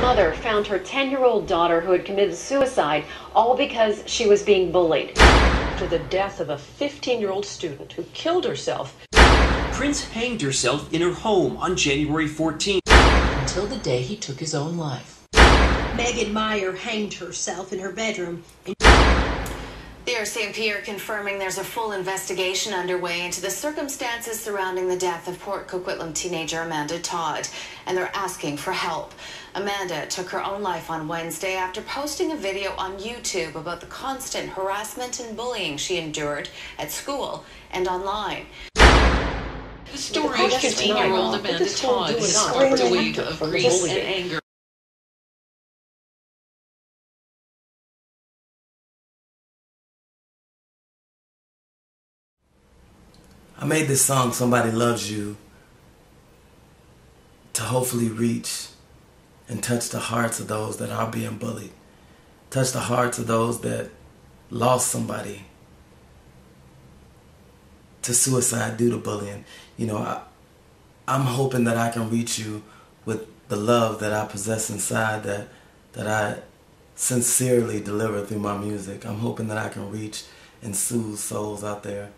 mother found her 10 year old daughter who had committed suicide all because she was being bullied. After the death of a 15 year old student who killed herself, Prince hanged herself in her home on January 14th. until the day he took his own life. Megan Meyer hanged herself in her bedroom. The RCMP are confirming there's a full investigation underway into the circumstances surrounding the death of Port Coquitlam teenager Amanda Todd, and they're asking for help. Amanda took her own life on Wednesday after posting a video on YouTube about the constant harassment and bullying she endured at school and online. The story of 15 year old Amanda Todd do has with sparked a wave of from grief and anger. I made this song, Somebody Loves You, to hopefully reach and touch the hearts of those that are being bullied. Touch the hearts of those that lost somebody to suicide due to bullying. You know, I, I'm hoping that I can reach you with the love that I possess inside that that I sincerely deliver through my music. I'm hoping that I can reach and soothe souls out there.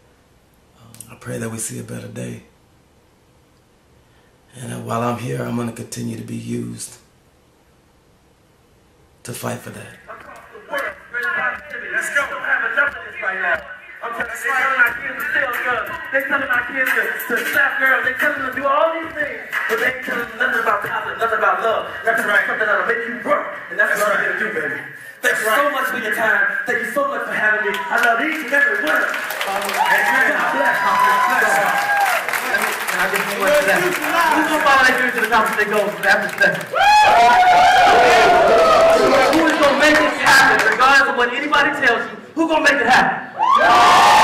I pray that we see a better day. And while I'm here, I'm going to continue to be used to fight for that. Let's go. have enough of this right now. I'm telling they telling our kids to sell guns. They telling our kids to, to slap girls. They telling them to do all these things. But they ain't telling them nothing about positive, nothing about love. That's right. Something that'll make you work. And that's, what I'm here to do, baby. Thank you so much for your time. Thank you so much for having me. I love each and every one. Um, and God bless. God bless. And I give you much for that. Who's gonna follow that dude to the top of the goals after? Who is gonna make this happen, regardless of what anybody tells you? Who gonna make it happen?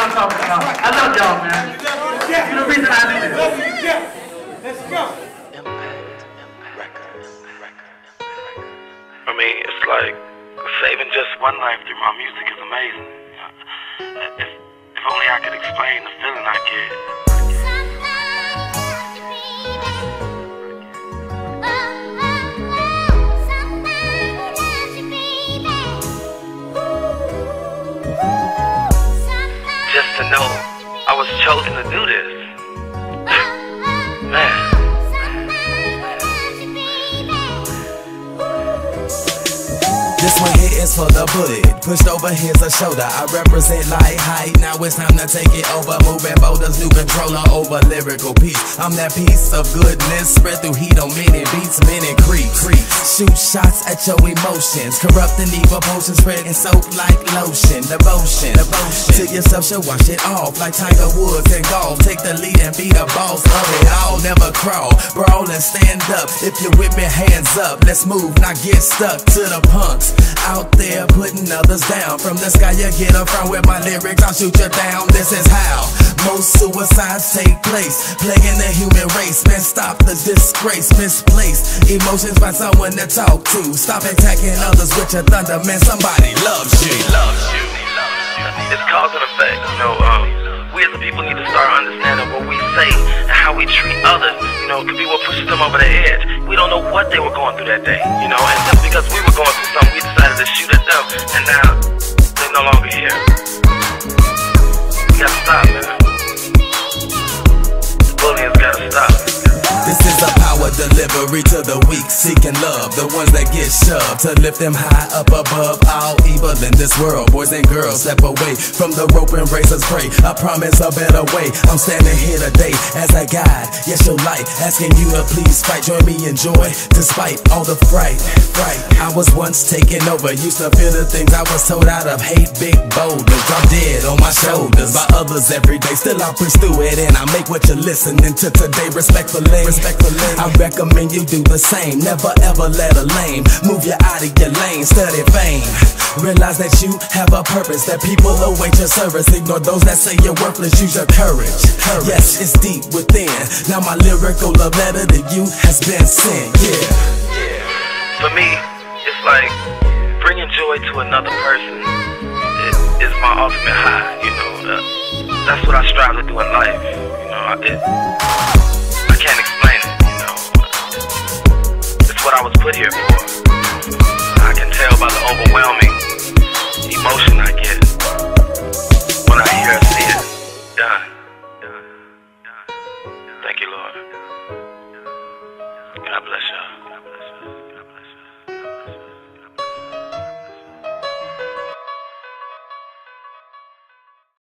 All right, that's what I'm talking about. I love y'all, man. You're the reason I do this. Let's go. I mean, it's like saving just one life through my music is amazing. If, if only I could explain the feeling I get. I chosen to do this. Man. This one here is for the bullet. Pushed over, here's a shoulder. I represent light height. Now it's time to take it over. Moving boulders, new controller over lyrical peace. I'm that piece of goodness. Spread through heat on many beats, many. Shoot shots at your emotions. Corrupting evil potions, spreading soap like lotion. Devotion, devotion. To yourself, should wash it off like Tiger Woods and golf. Take the lead and be the boss of it all. Never crawl, brawl and stand up. If you're with me, hands up. Let's move, not get stuck to the punks. Out there putting others down. From the sky, you get up from with my lyrics. I'll shoot you down. This is how most suicides take place. Plaguing the human race. Man, stop the disgrace. Misplaced emotions. Find someone to talk to. Stop attacking others with your thunder. Man, somebody loves you. loves you. It's cause and effect. You know, um, we as a people need to start understanding what we say and how we treat others. You know, could be what pushes them over the edge. We don't know what they were going through that day. You know, and just because we were going through something, we decided to shoot at them, and now they're no longer here. We gotta stop, man. This is a power delivery to the weak seeking love. The ones that get shoved to lift them high up above all evil in this world. Boys and girls, step away from the rope and razor's prey. I promise a better way. I'm standing here today as a guide. Yes, your light, asking you to please fight. Join me in joy, despite all the fright. Fright. I was once taken over. Used to feel the things I was told out of hate. Big boulders, I'm dead on my shoulders by others every day. Still, I push through it and I make what you're listening to today respectfully. Respectfully, I recommend you do the same. Never ever let a lame move you out of your lane. Study fame. Realize that you have a purpose. That people await your service. Ignore those that say you're worthless. Use your courage. Yes, it's deep within. Now my lyrical love letter to you has been sent. Yeah. For me, it's like bringing joy to another person is, is my ultimate high. You know, that's what I strive to do in life. You know, it, overwhelming emotion I get when I hear and see it done. Thank you, Lord. God bless y'all.